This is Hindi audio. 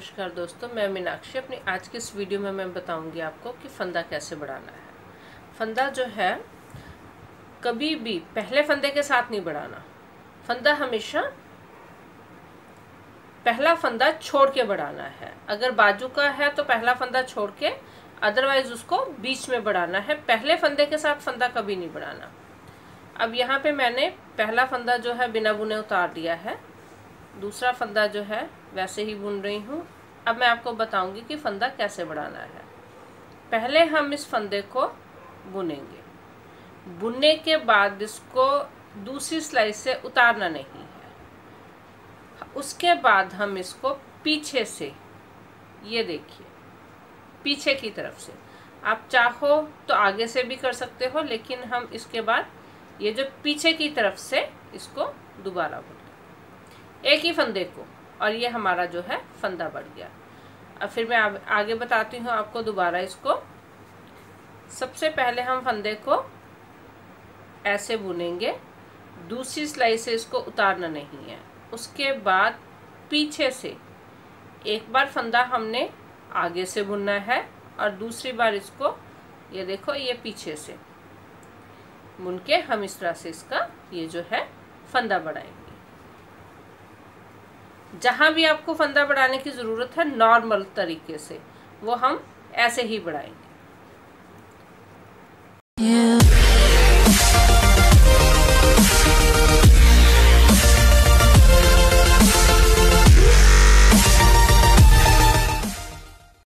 नमस्कार दोस्तों, मैं मीनाक्षी। अपनी आज की इस वीडियो में मैं बताऊँगी आपको कि फंदा कैसे बढ़ाना है। फंदा जो है, कभी भी पहले फंदे के साथ नहीं बढ़ाना। फंदा हमेशा पहला फंदा छोड़ के बढ़ाना है। अगर बाजू का है तो पहला फंदा छोड़ के अदरवाइज़ उसको बीच में बढ़ाना है। पहले फंदे के साथ फंदा कभी नहीं बढ़ाना। अब यहाँ पे मैंने पहला फंदा जो है, बिना बुने उतार दिया है। दूसरा फंदा जो है, वैसे ही बुन रही हूँ। अब मैं आपको बताऊँगी कि फंदा कैसे बढ़ाना है। पहले हम इस फंदे को बुनेंगे। बुनने के बाद इसको दूसरी स्लाइस से उतारना नहीं है। उसके बाद हम इसको पीछे से, ये देखिए, पीछे की तरफ़ से। आप चाहो तो आगे से भी कर सकते हो, लेकिन हम इसके बाद, ये जो पीछे की तरफ़ से इसको दोबारा बुन एक ही फंदे को और ये हमारा जो है फंदा बढ़ गया। अब फिर मैं आगे बताती हूँ आपको दोबारा इसको। सबसे पहले हम फंदे को ऐसे बुनेंगे। दूसरी सिलाई से इसको उतारना नहीं है। उसके बाद पीछे से एक बार फंदा हमने आगे से बुनना है और दूसरी बार इसको, ये देखो, ये पीछे से बुन के हम इस तरह से इसका, ये जो है, फंदा बढ़ाएँगे। जहाँ भी आपको फंदा बढ़ाने की ज़रूरत है नॉर्मल तरीके से, वो हम ऐसे ही बढ़ाएँगे yeah.